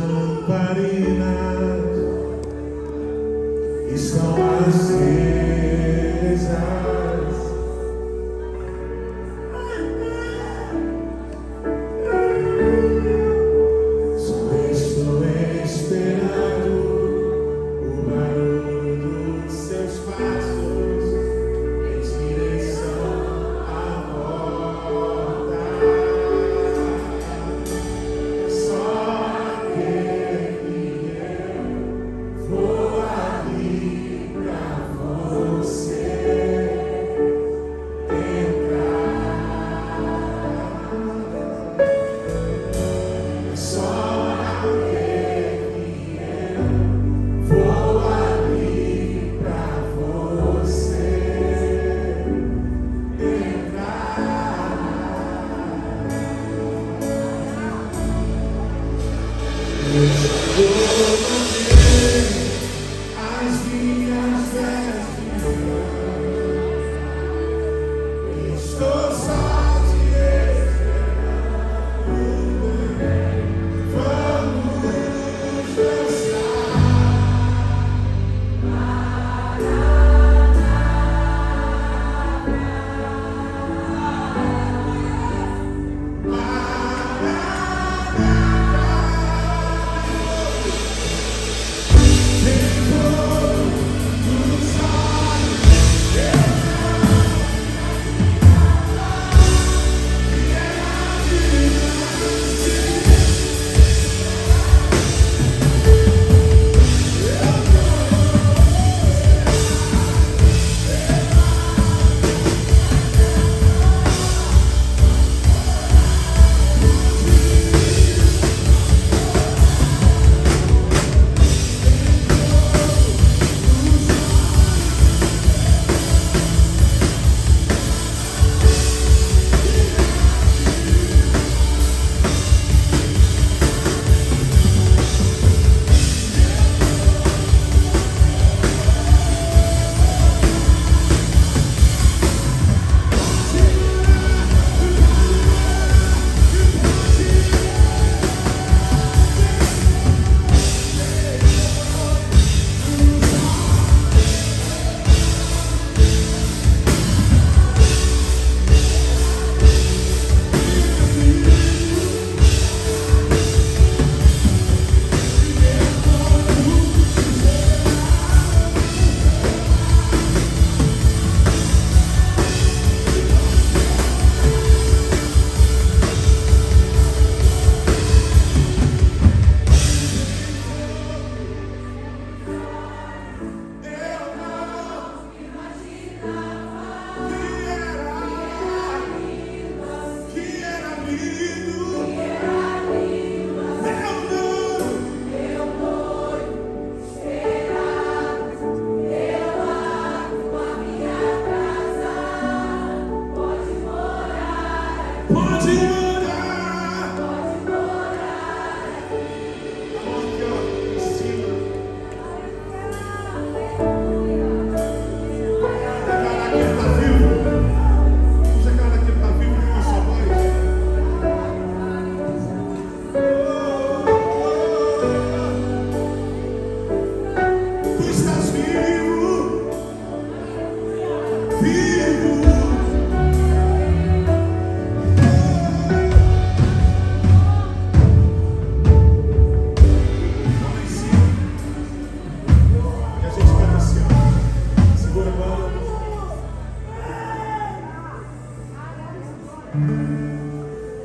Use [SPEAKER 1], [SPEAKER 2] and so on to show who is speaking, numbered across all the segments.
[SPEAKER 1] lamparinas estão acesas.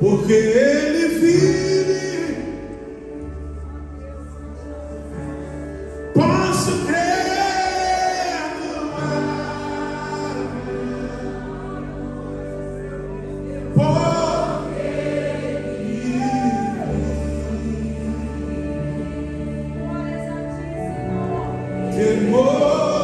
[SPEAKER 1] porque ele vive. Posso crer no porque ele vive. Temor.